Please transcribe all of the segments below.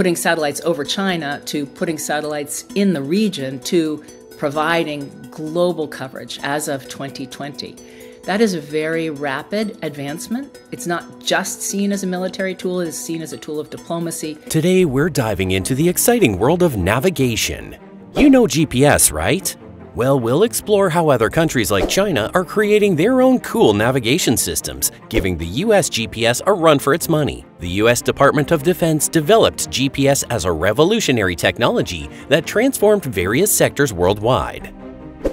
putting satellites over China to putting satellites in the region to providing global coverage as of 2020. That is a very rapid advancement. It's not just seen as a military tool, it is seen as a tool of diplomacy. Today, we're diving into the exciting world of navigation. You know GPS, right? Well, we'll explore how other countries like China are creating their own cool navigation systems, giving the US GPS a run for its money. The US Department of Defense developed GPS as a revolutionary technology that transformed various sectors worldwide.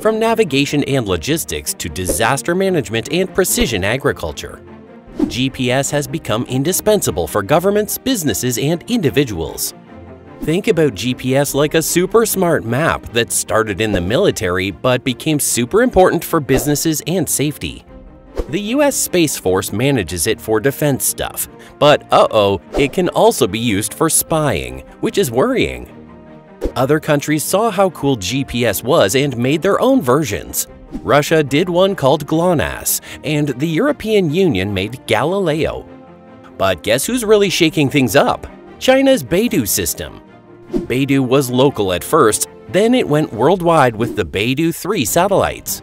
From navigation and logistics to disaster management and precision agriculture. GPS has become indispensable for governments, businesses, and individuals. Think about GPS like a super smart map that started in the military but became super important for businesses and safety. The US Space Force manages it for defense stuff, but uh-oh, it can also be used for spying, which is worrying. Other countries saw how cool GPS was and made their own versions. Russia did one called GLONASS, and the European Union made Galileo. But guess who's really shaking things up? China's Beidou system. Beidou was local at first, then it went worldwide with the Beidou 3 satellites.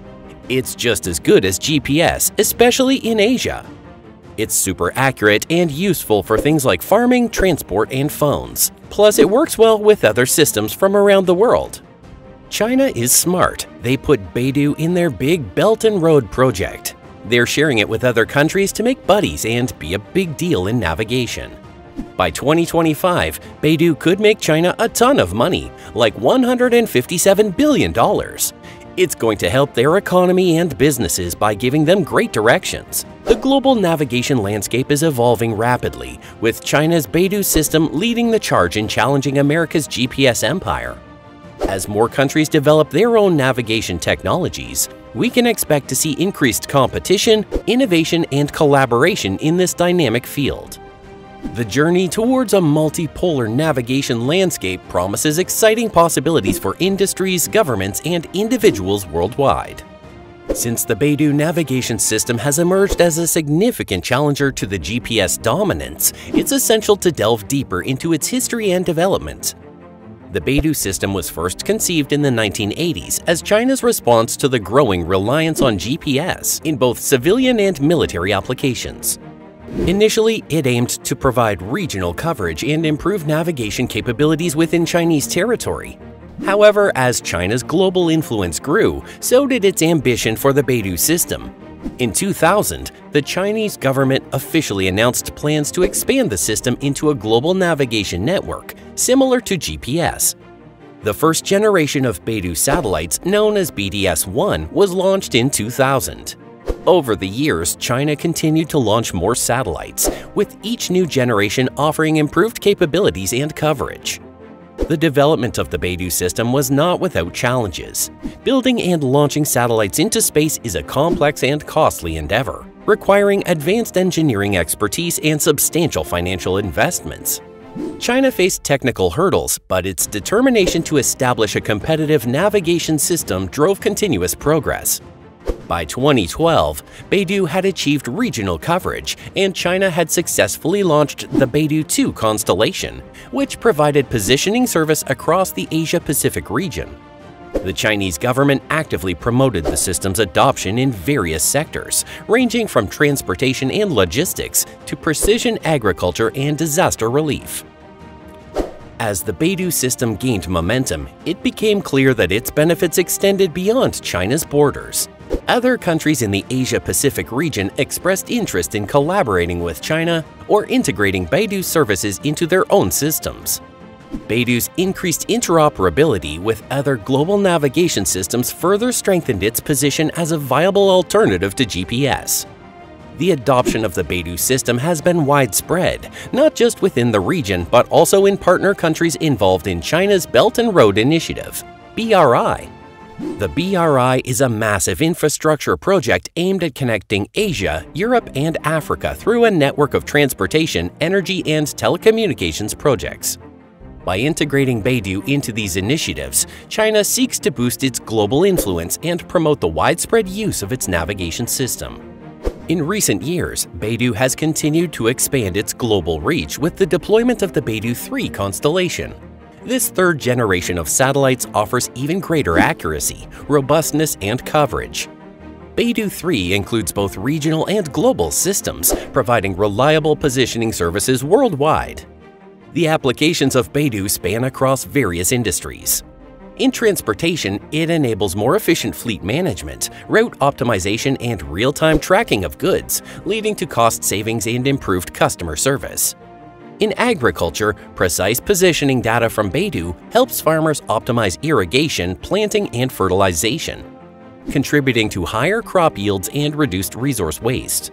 It's just as good as GPS, especially in Asia. It's super accurate and useful for things like farming, transport, and phones. Plus, it works well with other systems from around the world. China is smart. They put Beidou in their big Belt and Road project. They're sharing it with other countries to make buddies and be a big deal in navigation. By 2025, Beidou could make China a ton of money, like $157 billion. It's going to help their economy and businesses by giving them great directions. The global navigation landscape is evolving rapidly, with China's Beidou system leading the charge in challenging America's GPS empire. As more countries develop their own navigation technologies, we can expect to see increased competition, innovation, and collaboration in this dynamic field. The journey towards a multipolar navigation landscape promises exciting possibilities for industries, governments, and individuals worldwide. Since the Beidou navigation system has emerged as a significant challenger to the GPS dominance, it's essential to delve deeper into its history and development. The Beidou system was first conceived in the 1980s as China's response to the growing reliance on GPS in both civilian and military applications. Initially, it aimed to provide regional coverage and improve navigation capabilities within Chinese territory. However, as China's global influence grew, so did its ambition for the Beidou system. In 2000, the Chinese government officially announced plans to expand the system into a global navigation network, similar to GPS. The first generation of Beidou satellites, known as BDS-1, was launched in 2000. Over the years, China continued to launch more satellites, with each new generation offering improved capabilities and coverage. The development of the Beidou system was not without challenges. Building and launching satellites into space is a complex and costly endeavor, requiring advanced engineering expertise and substantial financial investments. China faced technical hurdles, but its determination to establish a competitive navigation system drove continuous progress. By 2012, Beidou had achieved regional coverage, and China had successfully launched the Beidou 2 constellation, which provided positioning service across the Asia-Pacific region. The Chinese government actively promoted the system's adoption in various sectors, ranging from transportation and logistics to precision agriculture and disaster relief. As the Beidou system gained momentum, it became clear that its benefits extended beyond China's borders. Other countries in the Asia-Pacific region expressed interest in collaborating with China or integrating Beidou services into their own systems. Beidou's increased interoperability with other global navigation systems further strengthened its position as a viable alternative to GPS. The adoption of the Beidou system has been widespread, not just within the region but also in partner countries involved in China's Belt and Road Initiative, BRI, the BRI is a massive infrastructure project aimed at connecting Asia, Europe, and Africa through a network of transportation, energy, and telecommunications projects. By integrating Beidou into these initiatives, China seeks to boost its global influence and promote the widespread use of its navigation system. In recent years, Beidou has continued to expand its global reach with the deployment of the Beidou 3 constellation. This third generation of satellites offers even greater accuracy, robustness, and coverage. Beidou 3 includes both regional and global systems, providing reliable positioning services worldwide. The applications of Beidou span across various industries. In transportation, it enables more efficient fleet management, route optimization, and real-time tracking of goods, leading to cost savings and improved customer service. In agriculture, precise positioning data from Beidou helps farmers optimize irrigation, planting, and fertilization, contributing to higher crop yields and reduced resource waste.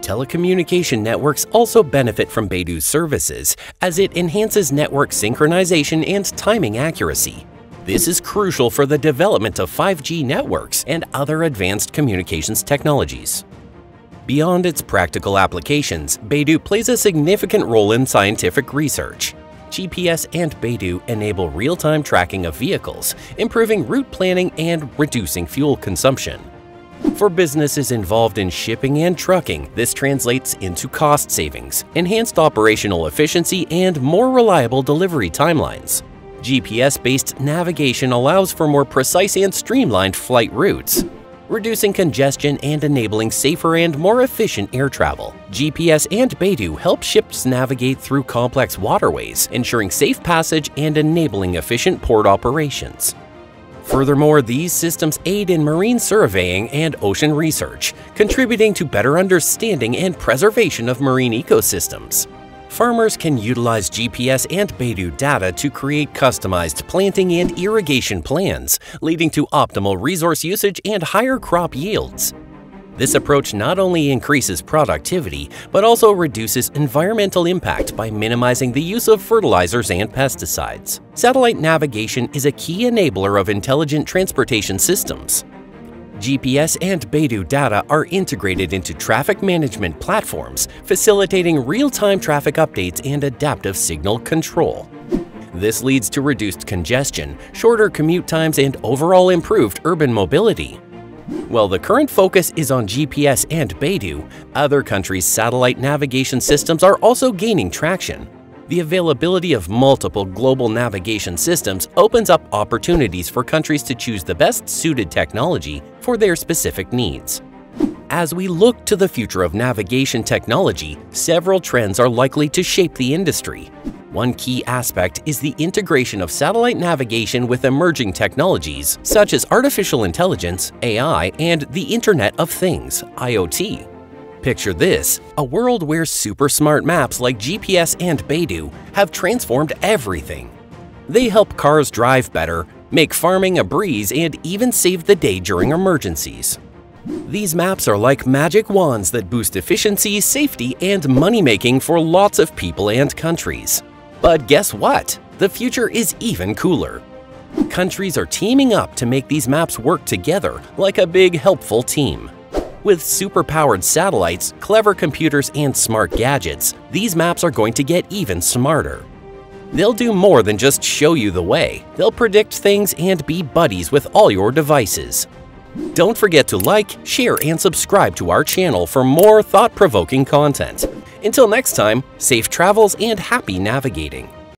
Telecommunication networks also benefit from Beidou's services as it enhances network synchronization and timing accuracy. This is crucial for the development of 5G networks and other advanced communications technologies. Beyond its practical applications, Beidou plays a significant role in scientific research. GPS and Beidou enable real-time tracking of vehicles, improving route planning and reducing fuel consumption. For businesses involved in shipping and trucking, this translates into cost savings, enhanced operational efficiency, and more reliable delivery timelines. GPS-based navigation allows for more precise and streamlined flight routes, reducing congestion and enabling safer and more efficient air travel. GPS and Beidou help ships navigate through complex waterways, ensuring safe passage and enabling efficient port operations. Furthermore, these systems aid in marine surveying and ocean research, contributing to better understanding and preservation of marine ecosystems. Farmers can utilize GPS and Beidou data to create customized planting and irrigation plans, leading to optimal resource usage and higher crop yields. This approach not only increases productivity, but also reduces environmental impact by minimizing the use of fertilizers and pesticides. Satellite navigation is a key enabler of intelligent transportation systems. GPS and Beidou data are integrated into traffic management platforms, facilitating real-time traffic updates and adaptive signal control. This leads to reduced congestion, shorter commute times, and overall improved urban mobility. While the current focus is on GPS and Beidou, other countries' satellite navigation systems are also gaining traction. The availability of multiple global navigation systems opens up opportunities for countries to choose the best suited technology for their specific needs. As we look to the future of navigation technology, several trends are likely to shape the industry. One key aspect is the integration of satellite navigation with emerging technologies such as artificial intelligence, AI, and the Internet of Things, IoT. Picture this, a world where super smart maps like GPS and Beidou have transformed everything. They help cars drive better, make farming a breeze, and even save the day during emergencies. These maps are like magic wands that boost efficiency, safety, and money-making for lots of people and countries. But guess what? The future is even cooler. Countries are teaming up to make these maps work together like a big helpful team. With super-powered satellites, clever computers, and smart gadgets, these maps are going to get even smarter. They'll do more than just show you the way. They'll predict things and be buddies with all your devices. Don't forget to like, share, and subscribe to our channel for more thought-provoking content. Until next time, safe travels and happy navigating.